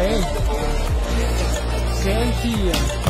Quem? Sei, tia.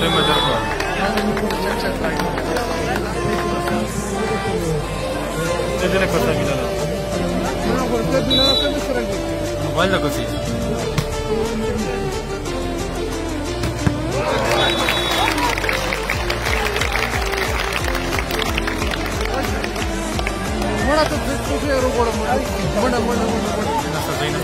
జరుగు జరుగు చెందిన కొత్త గిన్నెల వాళ్ళ కొద్ది ಮಣ ತೂರು ಮಣ ಮಣ ಮಣ ಮಣ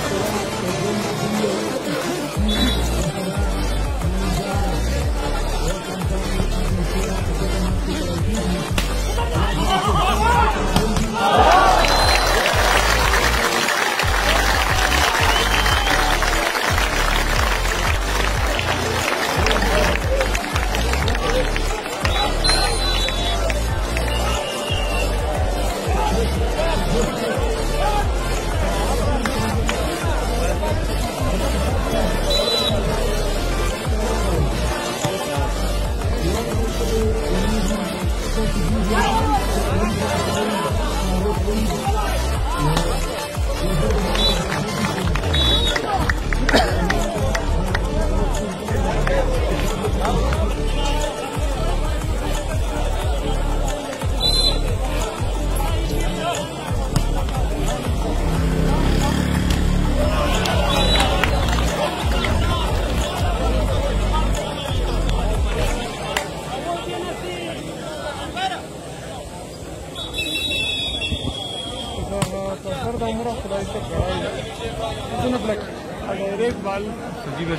अग्रवाल संजीव